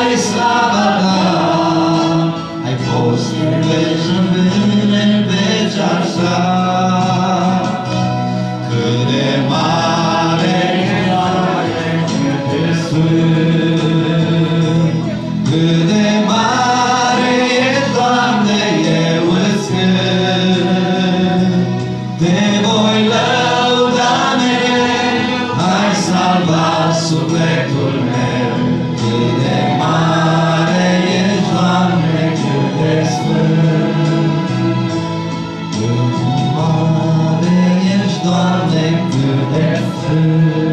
ai slava ta, ai fost în veci în mâine, în veci ar de mare e mare, cât de de mare e, Doamne, eu. Te voi lăuda mereu, ai salvat sufletul meu. see.